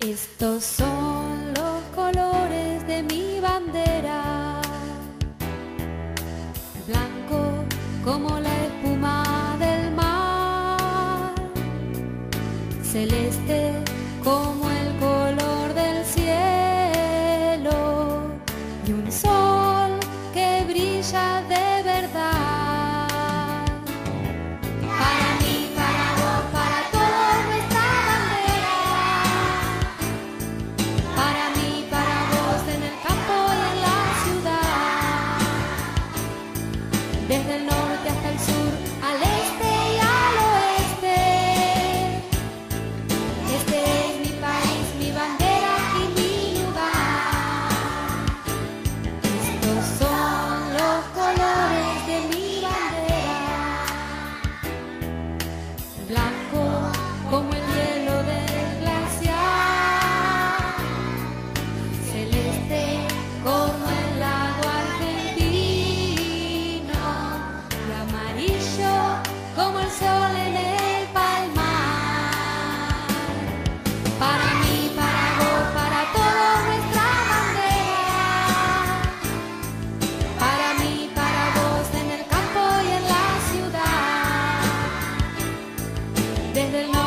Estos son los colores de mi bandera, blanco como la espuma del mar, celeste como blanco como el hielo del glaciar, celeste como el lago argentino y amarillo como el sol en el desde